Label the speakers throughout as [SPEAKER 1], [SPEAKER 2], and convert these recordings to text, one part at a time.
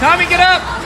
[SPEAKER 1] Tommy, get up!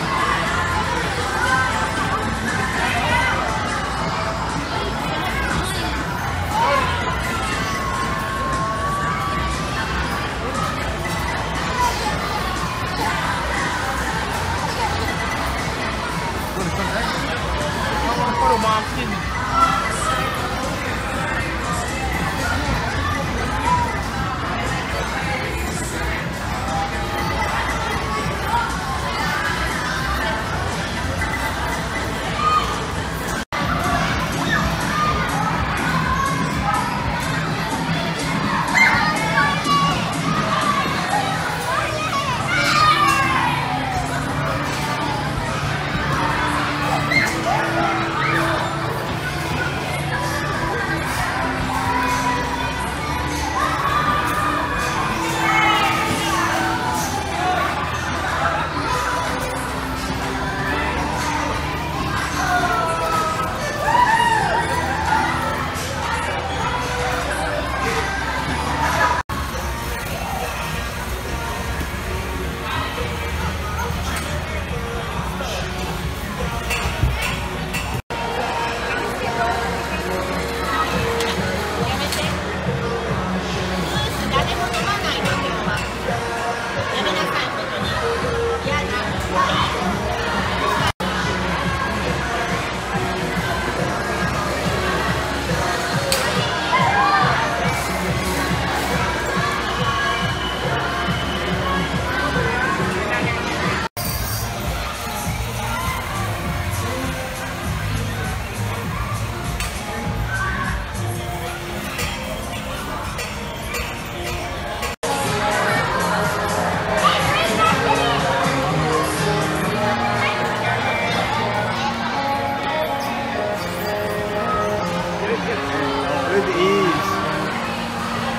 [SPEAKER 2] Ease.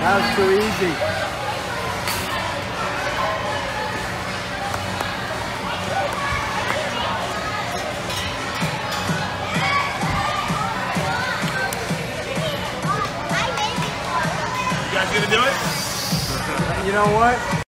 [SPEAKER 2] That was too easy.
[SPEAKER 3] You guys gonna do it?
[SPEAKER 2] You know what?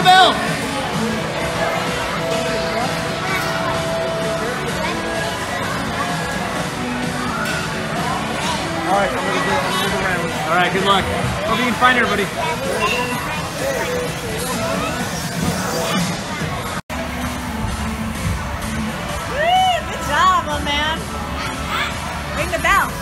[SPEAKER 1] the bell.
[SPEAKER 2] All right, I'm gonna do, I'm gonna do the round.
[SPEAKER 1] All right, good luck. Hope you can find everybody. Woo, good job, man. Ring the bell.